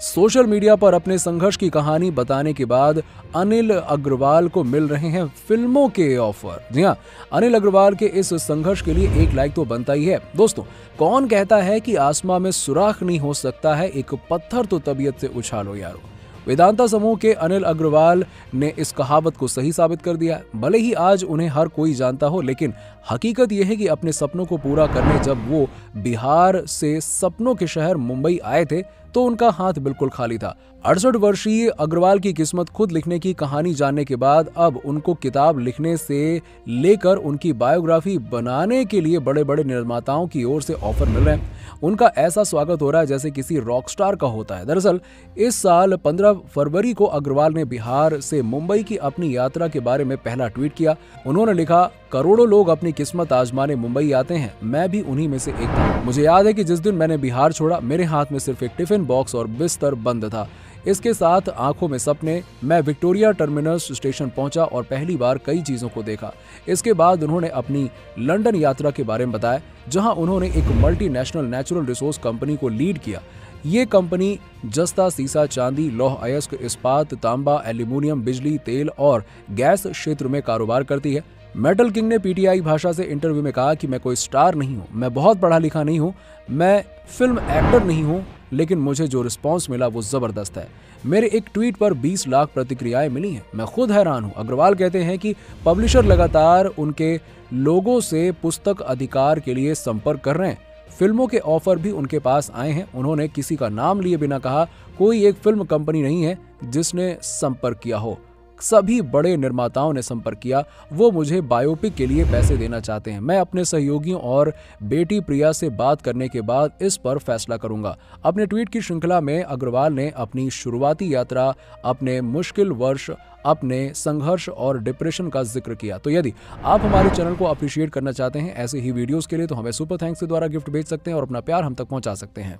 Social media पर अपने संघर्ष की कहानी बताने के बाद अनिल अग्रवाल को मिल रहे हैं फ़िल्मों के ऑफ़र। जी हाँ अनिल अग्रवाल के इस संघर्ष के लिए एक लाइक तो बनता ही है। दोस्तों, कौन कहता है कि आसमां में सुराख नहीं हो सकता है? एक पत्थर तो तबीयत से उछालो यारो। वेदांता समूह के अनिल अग्रवाल ने इस कहावत को सही साबित कर दिया भले ही आज उन्हें हर कोई जानता हो, लेकिन हकीकत यह है कि अपने सपनों को पूरा करने जब वो बिहार से सपनों के शहर मुंबई आए थे तो उनका हाथ बिल्कुल खाली था। अड़सठ वर्षीय अग्रवाल की किस्मत खुद लिखने की कहानी जानने के बाद अब उनको किताब लिखने से लेकर उनकी बायोग्राफी बनाने के लिए बड़े बड़े निर्माताओं की ओर से ऑफ़र मिल रहे हैं। उनका ऐसा स्वागत हो रहा है जैसे किसी रॉक स्टार का होता है। दरअसल, इस साल 15 फरवरी को अग्रवाल ने बिहार से मुंबई की अपनी यात्रा के बारे में पहला ट्वीट किया। उन्होंने लिखा, करोड़ों लोग अपनी किस्मत आजमाने मुंबई आते हैं। मैं भी उन्हीं में से एक था। मुझे याद है कि जिस दिन मैंने बिहार छोड़ा, मेरे हाथ में सिर्फ़ एक टिफ़िन बॉक्स और बिस्तर बंद था। इसके साथ आँखों में सपने, मैं विक्टोरिया टर्मिनस स्टेशन पहुँचा और पहली बार कई चीज़ों को देखा। इसके बाद उन्होंने अपनी लंदन यात्रा के बारे में बताया, जहाँ उन्होंने एक मल्टीनेशनल नेचुरल रिसोर्स कंपनी को लीड किया। ये कंपनी जस्ता सीसा, चांदी, लौह, अयस्क, इस्पात, तांबा, एल्यूमिनियम, बिजली, तेल और गैस क्षेत्र में कारोबार करती है। मेटल किंग ने पीटीआई भाषा से इंटरव्यू में कहा कि मैं कोई स्टार नहीं हूँ, मैं बहुत पढ़ा लिखा नहीं हूँ, मैं फ़िल्म एक्टर नहीं हूँ, लेकिन मुझे जो रिस्पांस मिला वो ज़बरदस्त है। मेरे एक ट्वीट पर 20 लाख प्रतिक्रियाएँ मिली हैं। मैं खुद हैरान हूँ। अग्रवाल कहते हैं कि पब्लिशर लगातार उनके लोगों से पुस्तक अधिकार के लिए संपर्क कर रहे हैं। फ़िल्मों के ऑफ़र भी उनके पास आए हैं। उन्होंने किसी का नाम लिए बिना कहा, कोई एक फ़िल्म कंपनी नहीं है जिसने संपर्क किया हो। सभी बड़े निर्माताओं ने संपर्क किया। वो मुझे बायोपिक के लिए पैसे देना चाहते हैं। मैं अपने सहयोगियों और बेटी प्रिया से बात करने के बाद इस पर फैसला करूँगा। अपने ट्वीट की श्रृंखला में अग्रवाल ने अपनी शुरुआती यात्रा, अपने मुश्किल वर्ष, अपने संघर्ष और डिप्रेशन का ज़िक्र किया। तो यदि आप हमारे चैनल को अप्रिशिएट करना चाहते हैं, ऐसे ही वीडियोस के लिए तो हमें सुपर थैंक्स के द्वारा गिफ्ट भेज सकते हैं और अपना प्यार हम तक पहुँचा सकते हैं।